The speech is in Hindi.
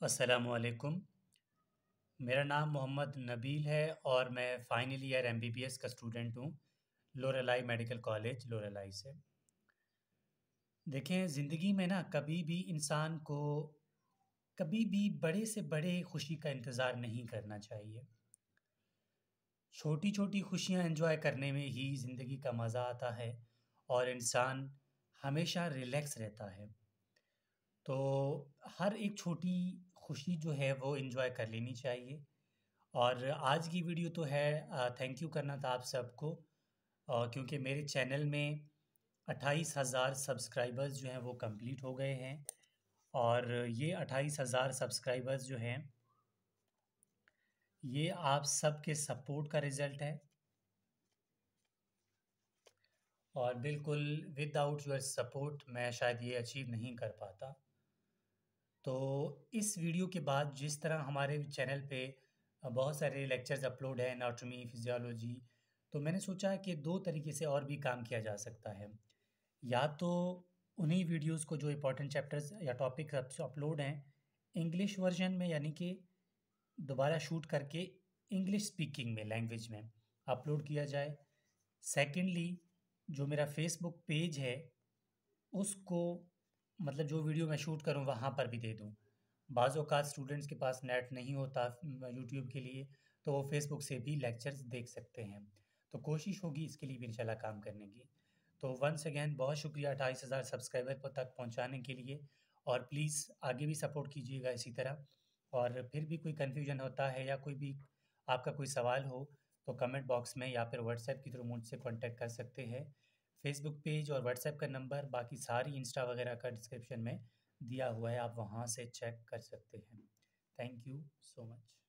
असलकुम मेरा नाम मोहम्मद नबील है और मैं फ़ाइनल ईयर एम का स्टूडेंट हूँ लोरेलाई मेडिकल कॉलेज लोरेलाई से। देखें, ज़िंदगी में ना कभी भी इंसान को, कभी भी बड़े से बड़े खुशी का इंतज़ार नहीं करना चाहिए। छोटी छोटी खुशियाँ एंजॉय करने में ही ज़िंदगी का मज़ा आता है और इंसान हमेशा रिलैक्स रहता है। तो हर एक छोटी खुशी जो है वो इन्जॉय कर लेनी चाहिए। और आज की वीडियो तो है थैंक यू करना था आप सबको। क्योंकि मेरे चैनल में अट्ठाईस हज़ार सब्सक्राइबर्स जो हैं वो कंप्लीट हो गए हैं। और ये अट्ठाईस हज़ार सब्सक्राइबर्स जो हैं, ये आप सबके सपोर्ट का रिज़ल्ट है। और बिल्कुल विदाउट योर सपोर्ट मैं शायद ये अचीव नहीं कर पाता। तो इस वीडियो के बाद जिस तरह हमारे चैनल पे बहुत सारे लेक्चर्स अपलोड हैं एनाटॉमी फिजियोलॉजी तो मैंने सोचा कि दो तरीके से और भी काम किया जा सकता है। या तो उन्हीं वीडियोस को जो इम्पोर्टेंट चैप्टर्स या टॉपिक अपलोड हैं इंग्लिश वर्जन में, यानी कि दोबारा शूट करके इंग्लिश स्पीकिंग में लैंग्वेज में अपलोड किया जाए। सेकेंडली जो मेरा फेसबुक पेज है, उसको मतलब जो वीडियो मैं शूट करूँ, वहाँ पर भी दे दूँ। बाज़ स्टूडेंट्स के पास नेट नहीं होता यूट्यूब के लिए तो वो फेसबुक से भी लेक्चर्स देख सकते हैं। तो कोशिश होगी इसके लिए भी इंशाल्लाह काम करने की। तो वंस अगैन बहुत शुक्रिया अट्ठाईस हज़ार सब्सक्राइबर पर तक पहुँचाने के लिए, और प्लीज़ आगे भी सपोर्ट कीजिएगा इसी तरह। और फिर भी कोई कन्फ्यूज़न होता है या कोई भी आपका कोई सवाल हो तो कमेंट बॉक्स में या फिर व्हाट्सएप के थ्रू मुझसे कॉन्टैक्ट कर सकते हैं। फेसबुक पेज और व्हाट्सएप का नंबर बाकी सारी इंस्टा वगैरह का डिस्क्रिप्शन में दिया हुआ है, आप वहाँ से चेक कर सकते हैं। Thank you so much